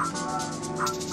あっ。